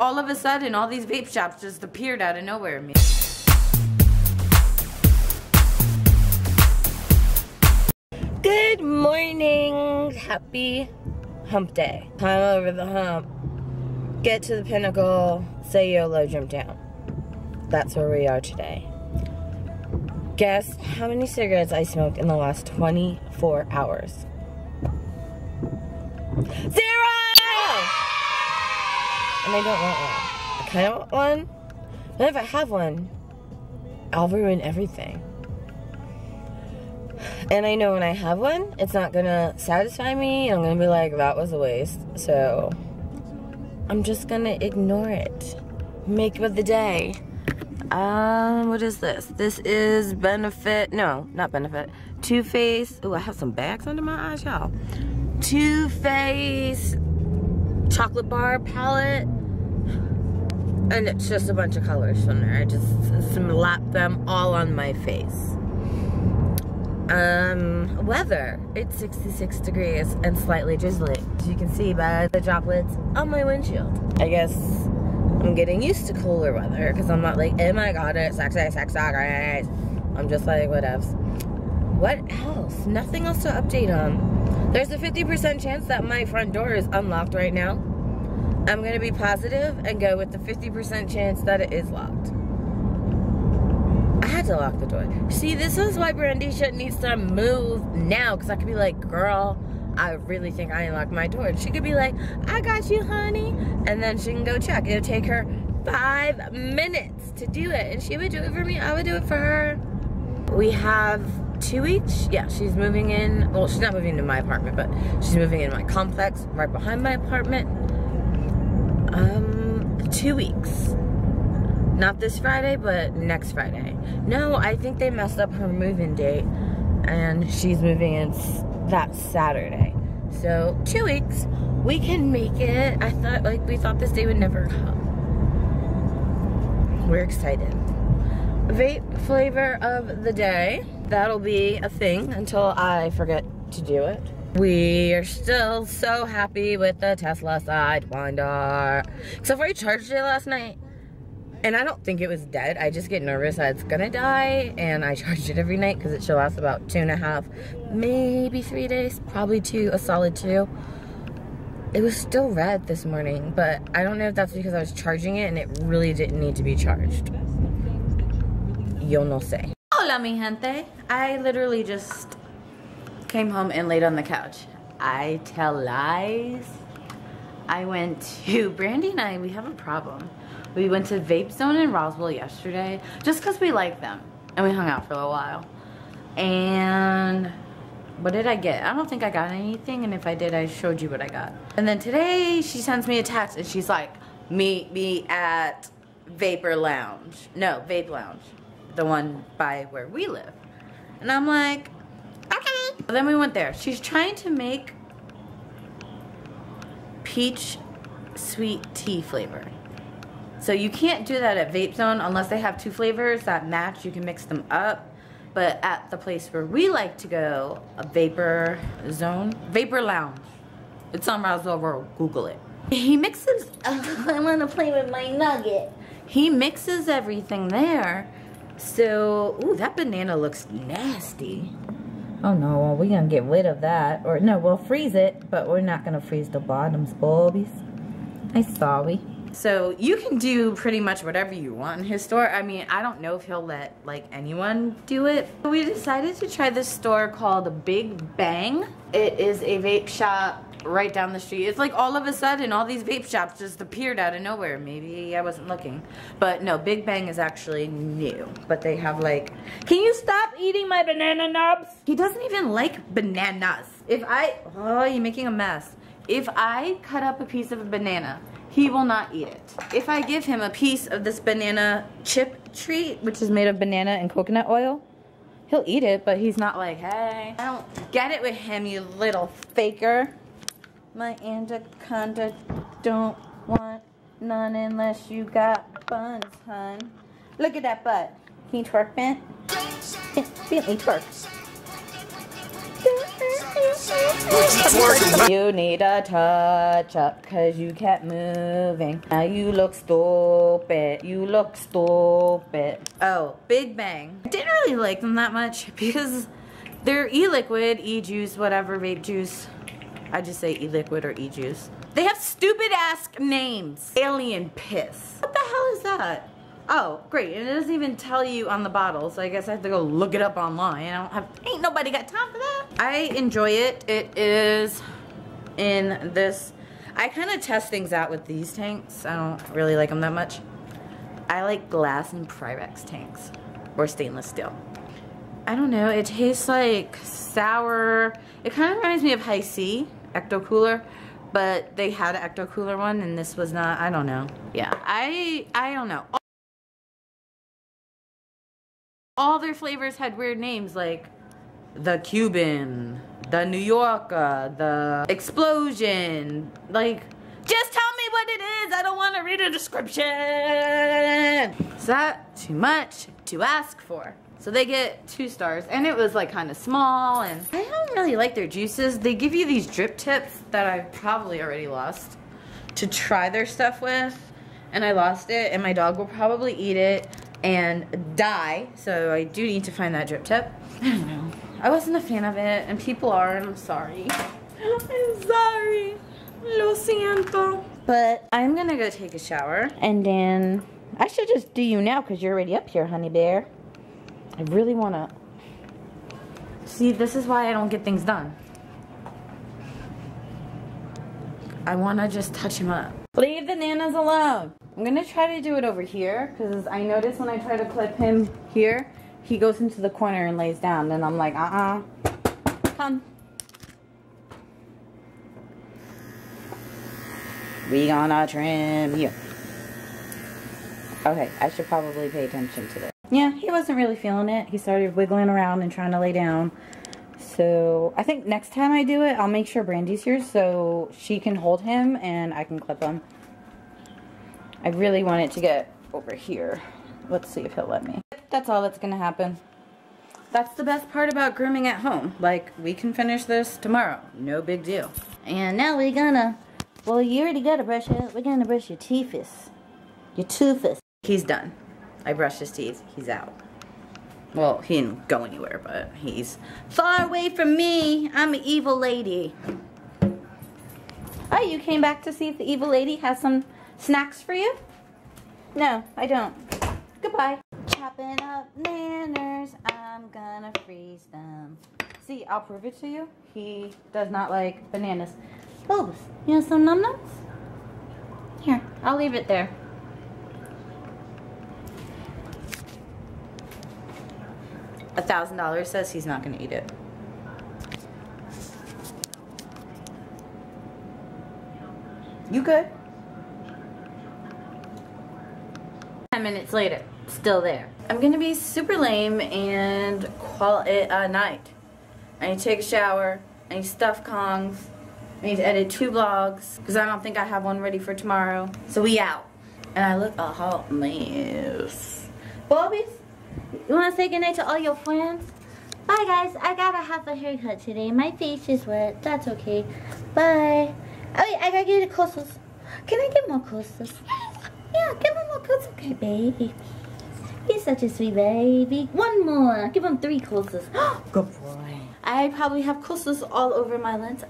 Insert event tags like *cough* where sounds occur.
All of a sudden, all these vape shops just appeared out of nowhere. Me. Good morning. Happy hump day. Climb over the hump. Get to the pinnacle. Say YOLO, jump down. That's where we are today. Guess how many cigarettes I smoked in the last 24 hours? Zero! And I don't want one. I kind of want one. But if I have one, I'll ruin everything. And I know when I have one, it's not gonna satisfy me. I'm gonna be like, that was a waste. So I'm just gonna ignore it. Make of the day. Um, what is this? This is Benefit. No, not Benefit. Too Faced. Oh, I have some bags under my eyes, y'all. Too Faced chocolate bar palette. And it's just a bunch of colors from there. I just slap them all on my face. Um, weather. It's 66 degrees and slightly drizzly. As you can see by the droplets on my windshield. I guess I'm getting used to cooler weather because I'm not like, oh my god, it's sexy, sexy, great. I'm just like, whatevs. What else? Nothing else to update on. There's a 50% chance that my front door is unlocked right now. I'm gonna be positive and go with the 50% chance that it is locked I had to lock the door. See, this is why Brandisha needs to move now. Because I could be like, girl, I really think I unlocked my door. She could be like, I got you, honey. And then she can go check. It'll take her five minutes to do it. And she would do it for me. I would do it for her. We have two each. Yeah, she's moving in. Well, she's not moving to my apartment, but she's moving in my complex right behind my apartment. Um, two weeks. Not this Friday, but next Friday. No, I think they messed up her moving date. And she's moving in that Saturday. So, two weeks. We can make it. I thought, like, we thought this day would never come. We're excited. Vape flavor of the day. That'll be a thing until I forget to do it. We are still so happy with the Tesla Sidewinder. Except for I charged it last night and I don't think it was dead. I just get nervous that it's gonna die, and I charge it every night because it should last about two and a half, maybe three days, probably two, a solid two. It was still red this morning, but I don't know if that's because I was charging it and it really didn't need to be charged. Yo no sé. Hola, mi gente. I literally just came home and laid on the couch. I tell lies. I went to, *laughs* Brandi and I, we have a problem. We went to Vape Zone in Roswell yesterday just because we like them. And we hung out for a little while. And what did I get? I don't think I got anything. And if I did, I showed you what I got. And then today she sends me a text and she's like, meet me at Vapor Lounge. No, Vape Lounge. The one by where we live. And I'm like, okay. Then we went there. She's trying to make peach sweet tea flavor. So you can't do that at Vape Zone unless they have two flavors that match. You can mix them up. But at the place where we like to go, a Vapor Zone, Vapor Lounge. It's on Roswell Road. Google it. He mixes. *laughs* I want to play with my nugget. He mixes everything there. So, ooh, that banana looks nasty. Oh no, well, we're gonna get rid of that. Or no, we'll freeze it, but we're not gonna freeze the bottoms, Bobbies. I'm sorry. So you can do pretty much whatever you want in his store. I mean, I don't know if he'll let like anyone do it. We decided to try this store called Big Bang. It is a vape shop right down the street. It's like all of a sudden all these vape shops just appeared out of nowhere. Maybe I wasn't looking. But no, Big Bang is actually new. But they have like, can you stop eating my banana nubs? He doesn't even like bananas. If I, oh, you're making a mess. If I cut up a piece of a banana he will not eat it. If I give him a piece of this banana chip treat, which is made of banana and coconut oil, he'll eat it, but he's not like, hey, I don't get it with him, you little faker. My anaconda don't want none unless you got buns, hun. Look at that butt. Can you twerk, Bent? Bentley twerk. You need a touch up cause you kept moving. Now you look stupid. You look stupid. Oh, Big Bang. I didn't really like them that much because they're e-liquid, e-juice, whatever, vape juice. I just say e-liquid or e-juice. They have stupid ass names. Alien piss. What the hell is that? Oh, great. And it doesn't even tell you on the bottle, so I guess I have to go look it up online. I don't have, ain't nobody got time for that. I enjoy it. It is in this, I kind of test things out with these tanks. I don't really like them that much. I like glass and Pyrex tanks, or stainless steel. I don't know, it tastes like sour. It kind of reminds me of Hi-C, Ecto Cooler, but they had an Ecto Cooler one and this was not, I don't know. Yeah, I, I don't know. All their flavors had weird names like the Cuban, the New Yorker, the Explosion. Like, just tell me what it is. I don't want to read a description. Is that too much to ask for? So they get two stars and it was like kind of small and I don't really like their juices. They give you these drip tips that I've probably already lost to try their stuff with and I lost it and my dog will probably eat it and die. So I do need to find that drip tip. I don't know. I wasn't a fan of it and people are and I'm sorry. *laughs* I'm sorry. Lo siento. But I'm gonna go take a shower and then I should just do you now because you're already up here, honey bear. I really want to... See, this is why I don't get things done. I want to just touch him up. Leave the nanas alone. I'm going to try to do it over here because I notice when I try to clip him here, he goes into the corner and lays down. And I'm like, uh-uh. Come. We gonna trim you. Okay, I should probably pay attention to this. Yeah, he wasn't really feeling it. He started wiggling around and trying to lay down. So I think next time I do it, I'll make sure Brandi's here so she can hold him and I can clip him. I really want it to get over here. Let's see if he'll let me. That's all that's going to happen. That's the best part about grooming at home. Like, we can finish this tomorrow. No big deal. And now we're gonna, well, you already got to brush it. We're gonna brush your teethus. Your toothus. He's done. I brushed his teeth. He's out. Well, he didn't go anywhere, but he's far away from me. I'm an evil lady. Oh, you came back to see if the evil lady has some snacks for you? No, I don't. Goodbye. Chopping up nanners. I'm gonna freeze them. See, I'll prove it to you. He does not like bananas. Bulbous, you want some num-nums? Here, I'll leave it there. A thousand dollars says he's not going to eat it. You good? Ten minutes later, still there. I'm gonna be super lame and call it a night. I need to take a shower. I need to stuff Kongs. I need to edit two vlogs because I don't think I have one ready for tomorrow. So we out. And I look a hot mess. Bobbies? You want to say goodnight to all your friends? Bye, guys. I gotta have a haircut today. My face is wet. That's okay. Bye. Oh, wait, I gotta get the coasters. Can I get more coasters? Yeah, give him more coasters. Okay, baby. He's such a sweet baby. One more. Give him three coasters. Good boy. I probably have coasters all over my lens.